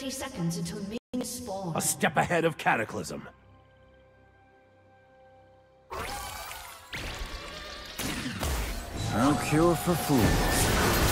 30 seconds until minions spawn. A step ahead of Cataclysm. No cure for fools.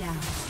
Down.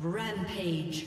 Rampage.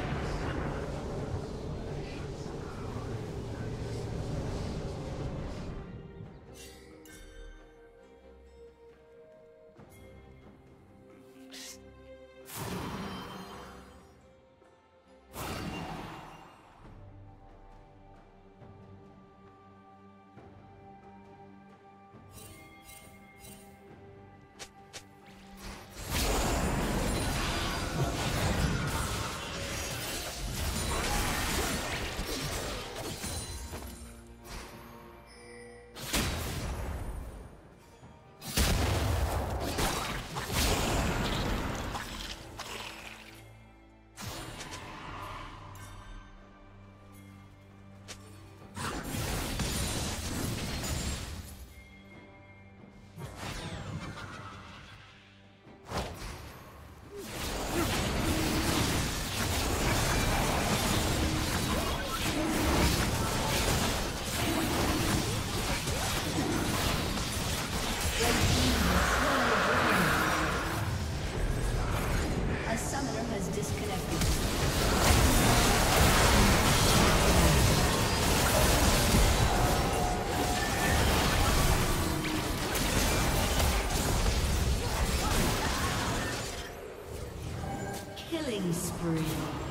Killing spree.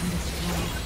Been destroyed.